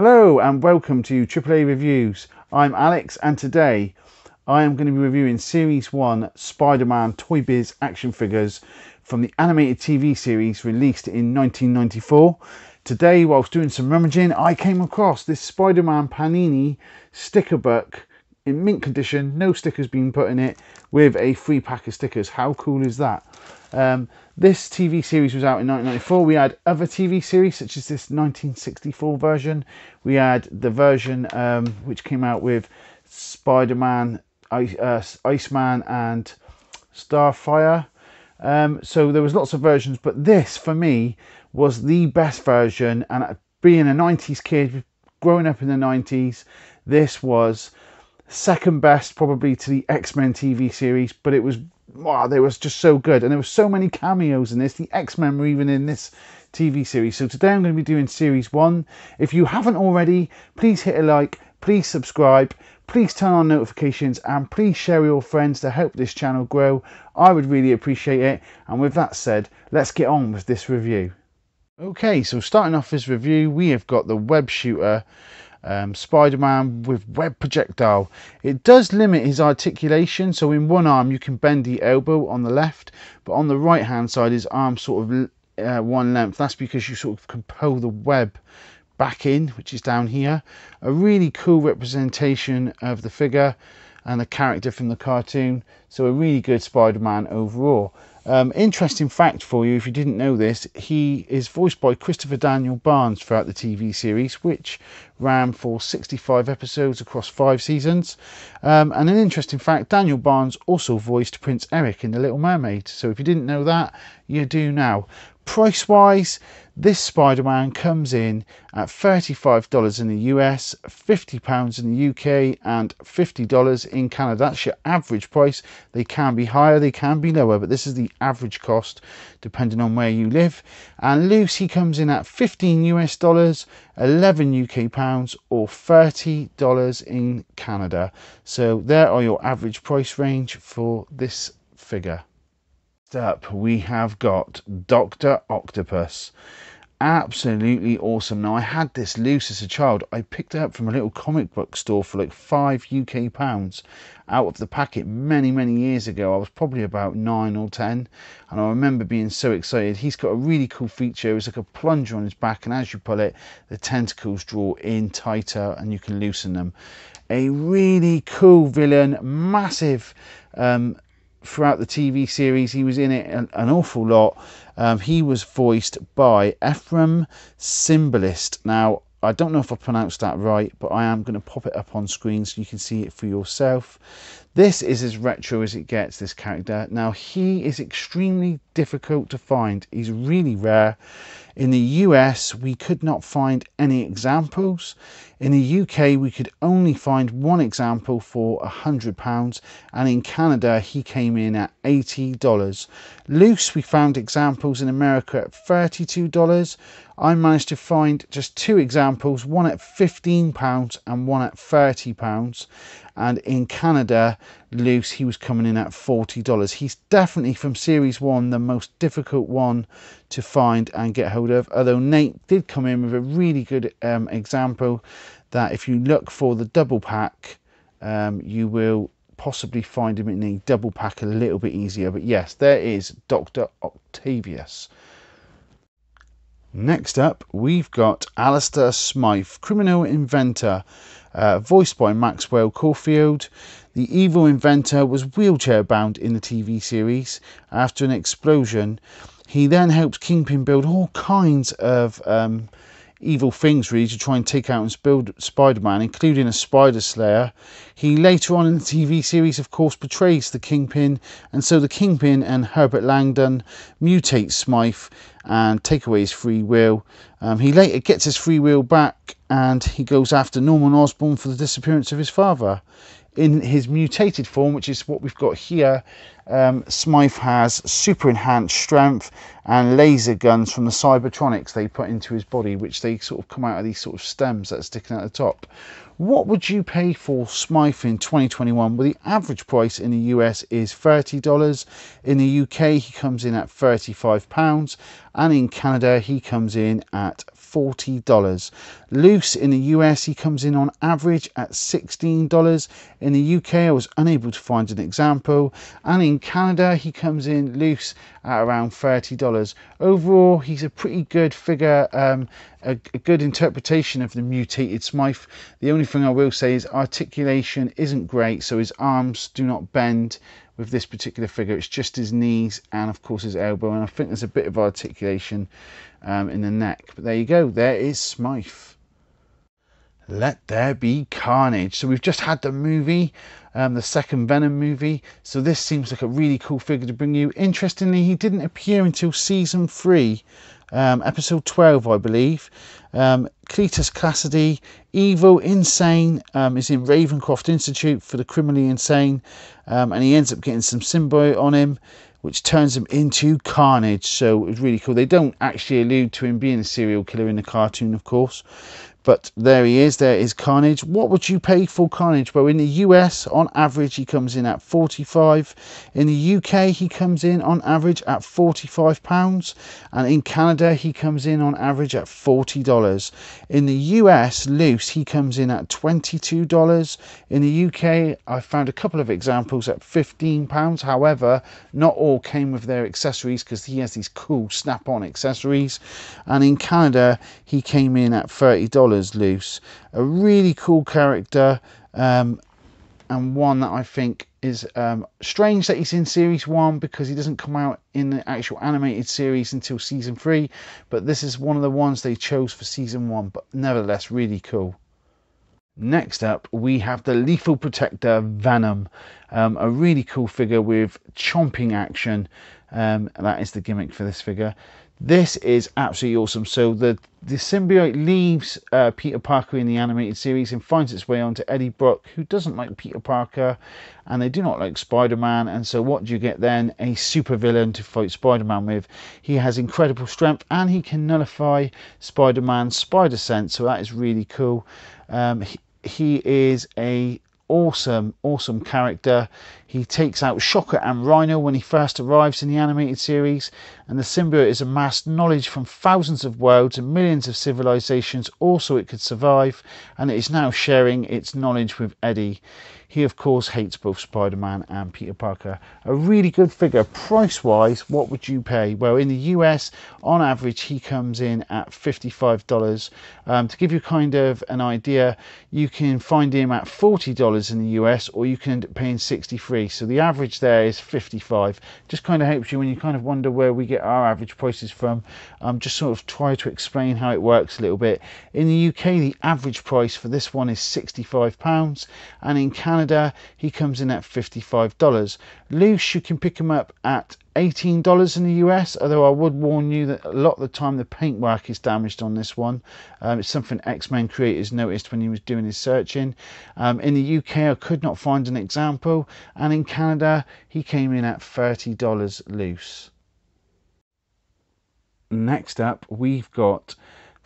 Hello and welcome to AAA Reviews. I'm Alex and today I am going to be reviewing Series 1 Spider-Man Toy Biz action figures from the animated TV series released in 1994. Today whilst doing some rummaging I came across this Spider-Man Panini sticker book in mint condition, no stickers being put in it, with a free pack of stickers. How cool is that? Um, this TV series was out in 1994. We had other TV series such as this 1964 version. We had the version um, which came out with Spider-Man, Ice, uh, Iceman and Starfire. Um, so there was lots of versions, but this for me was the best version. And being a 90s kid, growing up in the 90s, this was second best probably to the X-Men TV series, but it was wow, they was just so good. And there were so many cameos in this. The X-Men were even in this TV series. So today I'm going to be doing series one. If you haven't already, please hit a like, please subscribe, please turn on notifications and please share with your friends to help this channel grow. I would really appreciate it. And with that said, let's get on with this review. Okay, so starting off this review, we have got the web shooter um, Spider-Man with web projectile. It does limit his articulation, so in one arm you can bend the elbow on the left, but on the right hand side his arm sort of uh, one length. That's because you sort of can pull the web back in, which is down here. A really cool representation of the figure and the character from the cartoon. So a really good Spider-Man overall. Um, interesting fact for you, if you didn't know this, he is voiced by Christopher Daniel Barnes throughout the TV series, which ran for 65 episodes across five seasons. Um, and an interesting fact, Daniel Barnes also voiced Prince Eric in The Little Mermaid. So if you didn't know that, you do now. Price wise, this Spider-Man comes in at $35 in the US, £50 in the UK and $50 in Canada. That's your average price. They can be higher, they can be lower, but this is the average cost depending on where you live. And he comes in at 15 US dollars, 11 UK pounds or $30 in Canada. So there are your average price range for this figure up we have got Dr. Octopus. Absolutely awesome. Now I had this loose as a child. I picked it up from a little comic book store for like five UK pounds out of the packet many, many years ago. I was probably about nine or ten and I remember being so excited. He's got a really cool feature. It's like a plunger on his back and as you pull it, the tentacles draw in tighter and you can loosen them. A really cool villain, massive um, throughout the TV series. He was in it an, an awful lot. Um, he was voiced by Efrem Zimbalist. Now, I don't know if I pronounced that right, but I am going to pop it up on screen so you can see it for yourself. This is as retro as it gets, this character. Now, he is extremely difficult to find. He's really rare. In the US, we could not find any examples. In the UK, we could only find one example for £100, and in Canada, he came in at $80. Loose, we found examples in America at $32. I managed to find just two examples, one at £15 and one at £30. And in Canada, loose, he was coming in at $40. He's definitely from Series 1 the most difficult one to find and get hold of. Although Nate did come in with a really good um, example that if you look for the double pack, um, you will possibly find him in the double pack a little bit easier. But yes, there is Dr. Octavius. Next up, we've got Alistair Smythe, criminal inventor, uh, voiced by Maxwell Caulfield. The evil inventor was wheelchair bound in the TV series after an explosion. He then helped Kingpin build all kinds of um, evil things really to try and take out and build Spider-Man, including a Spider Slayer. He later on in the TV series, of course, portrays the Kingpin, and so the Kingpin and Herbert Landon mutate Smythe and take away his free will. Um, he later gets his free will back and he goes after Norman Osborn for the disappearance of his father in his mutated form, which is what we've got here, um, Smythe has super enhanced strength and laser guns from the Cybertronics they put into his body, which they sort of come out of these sort of stems that are sticking out the top. What would you pay for Smythe in 2021? Well, the average price in the US is $30. In the UK, he comes in at £35. And in Canada, he comes in at $40. Loose in the US, he comes in on average at $16. In the UK, I was unable to find an example. And in Canada, he comes in loose at around $30. Overall, he's a pretty good figure, um, a, a, good interpretation of the mutated Smythe. The only thing I will say is articulation isn't great, so his arms do not bend with this particular figure. It's just his knees and of course his elbow, and I think there's a bit of articulation um, in the neck. But there you go, there is Smythe. Let there be carnage. So we've just had the movie, um, the second Venom movie. So this seems like a really cool figure to bring you. Interestingly, he didn't appear until season three, um, episode 12, I believe. Um, Cletus Kasady, evil, insane, um, is in Ravencroft Institute for the criminally insane, um, and he ends up getting some symbiote on him, which turns him into Carnage. So it was really cool. They don't actually allude to him being a serial killer in the cartoon, of course, but there he is, there is Carnage. What would you pay for Carnage? Well, in the US, on average, he comes in at 45. In the UK, he comes in on average at 45 pounds. And in Canada, he comes in on average at $40. In the US, loose, he comes in at $22. In the UK, I found a couple of examples at 15 pounds. However, not all came with their accessories because he has these cool snap-on accessories. And in Canada, he came in at $30 loose. A really cool character um, and one that I think is um, strange that he's in series one because he doesn't come out in the actual animated series until season three. But this is one of the ones they chose for season one, but nevertheless, really cool. Next up, we have the Lethal Protector Venom, um, a really cool figure with chomping action. Um, that is the gimmick for this figure. This is absolutely awesome. So the, the symbiote leaves uh, Peter Parker in the animated series and finds its way onto Eddie Brock, who doesn't like Peter Parker, and they do not like Spider-Man. And so what do you get then? A super villain to fight Spider-Man with. He has incredible strength and he can nullify Spider-Man's spider sense. So that is really cool. Um, he, he is a awesome, awesome character. He takes out Shocker and Rhino when he first arrives in the animated series, and the symbiote has amassed knowledge from thousands of worlds and millions of civilizations, also it could survive, and it is now sharing its knowledge with Eddie. He, of course, hates both Spider Man and Peter Parker. A really good figure. Price wise, what would you pay? Well, in the US, on average, he comes in at $55. Um, to give you kind of an idea, you can find him at $40 in the US, or you can end up paying 63 So the average there is 55 Just kind of helps you when you kind of wonder where we get our average prices from. Um, just sort of try to explain how it works a little bit. In the UK, the average price for this one is £65, and in Canada, Canada, he comes in at $55. Loose, you can pick him up at $18 in the US, although I would warn you that a lot of the time the paintwork is damaged on this one. Um, it's something X-Men creators noticed when he was doing his searching. Um, in the UK, I could not find an example, and in Canada, he came in at $30 loose. Next up, we've got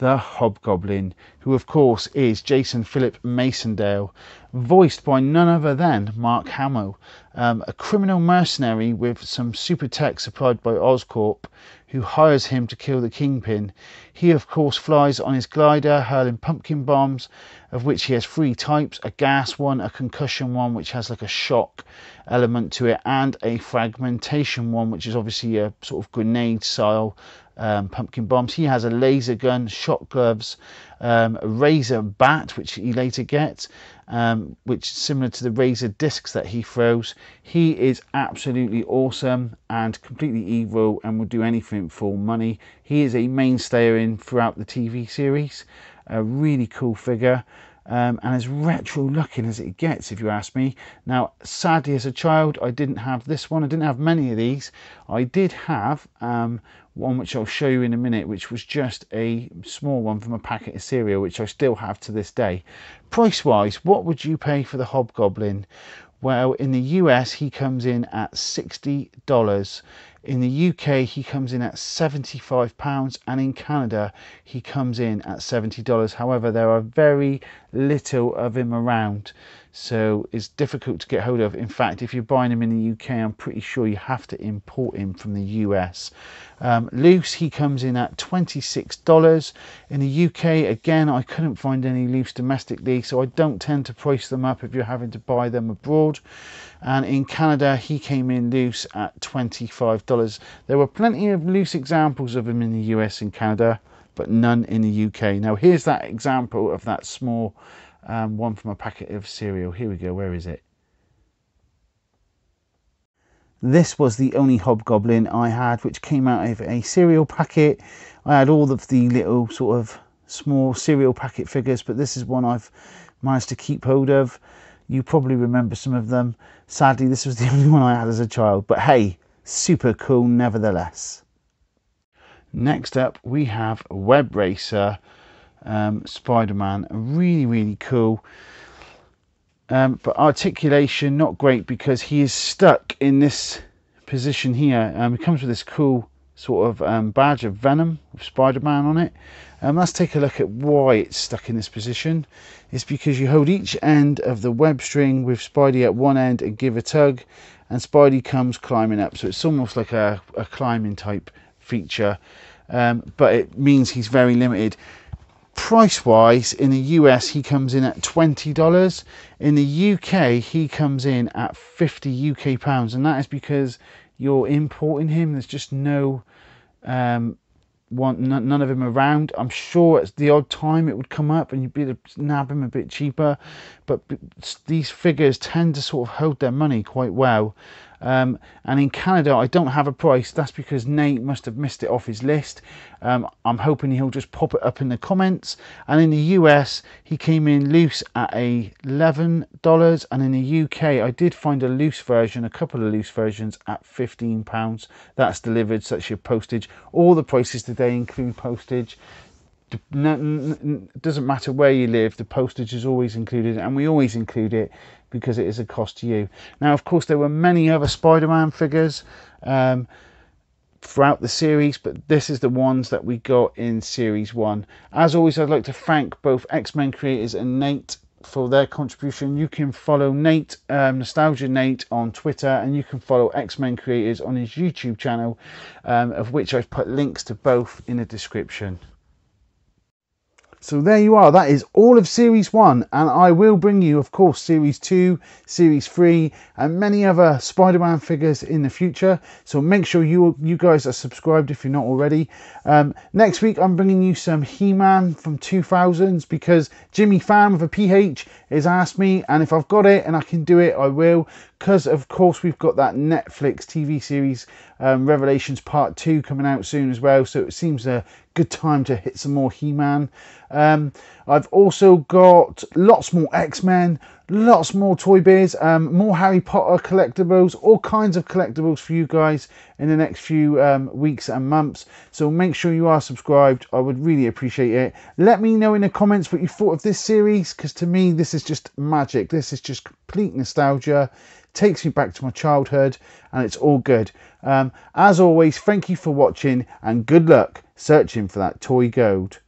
the Hobgoblin, who of course is Jason Philip Macendale, voiced by none other than Mark Hamill, um, a criminal mercenary with some super tech supplied by Oscorp, who hires him to kill the Kingpin. He of course flies on his glider, hurling pumpkin bombs, of which he has three types, a gas one, a concussion one, which has like a shock element to it, and a fragmentation one, which is obviously a sort of grenade style um, pumpkin bombs. He has a laser gun, shot gloves, um, a razor bat, which he later gets, um, which is similar to the razor discs that he throws. He is absolutely awesome and completely evil and will do anything for money. He is a mainstay in throughout the TV series. A really cool figure um, and as retro looking as it gets, if you ask me. Now, sadly, as a child, I didn't have this one. I didn't have many of these. I did have um, one which I'll show you in a minute, which was just a small one from a packet of cereal, which I still have to this day. Price wise, what would you pay for the Hobgoblin? Well, in the US, he comes in at $60. In the UK, he comes in at £75, and in Canada, he comes in at $70. However, there are very little of him around, so it's difficult to get hold of. In fact, if you're buying him in the UK, I'm pretty sure you have to import him from the US. Um, loose, he comes in at $26. In the UK, again, I couldn't find any loose domestically, so I don't tend to price them up if you're having to buy them abroad. And in Canada, he came in loose at $25. There were plenty of loose examples of them in the US and Canada, but none in the UK. Now, here's that example of that small um, one from a packet of cereal. Here we go. Where is it? This was the only hobgoblin I had, which came out of a cereal packet. I had all of the little sort of small cereal packet figures, but this is one I've managed to keep hold of. You probably remember some of them. Sadly, this was the only one I had as a child, but hey, super cool nevertheless. Next up, we have Web Racer um, Spider-Man. Really, really cool. Um, but articulation not great because he is stuck in this position here. Um, he comes with this cool sort of um, badge of Venom with Spider-Man on it. Um, let's take a look at why it's stuck in this position. It's because you hold each end of the web string with Spidey at one end and give a tug and Spidey comes climbing up. So it's almost like a, a climbing type feature, um, but it means he's very limited price wise in the US he comes in at $20 in the UK he comes in at 50 UK pounds and that is because you're importing him there's just no um, one none of him around. I'm sure at the odd time it would come up and you'd be able to nab him a bit cheaper but these figures tend to sort of hold their money quite well um, and in Canada, I don't have a price. That's because Nate must have missed it off his list. Um, I'm hoping he'll just pop it up in the comments. And in the US, he came in loose at $11. And in the UK, I did find a loose version, a couple of loose versions at £15. That's delivered, such your postage. All the prices today include postage doesn't matter where you live, the postage is always included, and we always include it because it is a cost to you. Now, of course, there were many other Spider Man figures um, throughout the series, but this is the ones that we got in Series 1. As always, I'd like to thank both X Men creators and Nate for their contribution. You can follow Nate, um, Nostalgia Nate, on Twitter, and you can follow X Men Creators on his YouTube channel, um, of which I've put links to both in the description. So there you are. That is all of Series 1. And I will bring you, of course, Series 2, Series 3, and many other Spider-Man figures in the future. So make sure you you guys are subscribed if you're not already. Um, next week, I'm bringing you some He-Man from 2000s because Jimmy Phan with a PH has asked me. And if I've got it and I can do it, I will. Because, of course, we've got that Netflix TV series um, Revelations Part 2 coming out soon as well. So it seems a good time to hit some more He-Man. Um, I've also got lots more X-Men, lots more Toy Biz, um, more Harry Potter collectibles, all kinds of collectibles for you guys in the next few um, weeks and months. So make sure you are subscribed. I would really appreciate it. Let me know in the comments what you thought of this series because to me this is just magic. This is just complete nostalgia takes me back to my childhood and it's all good. Um, as always, thank you for watching and good luck searching for that toy gold.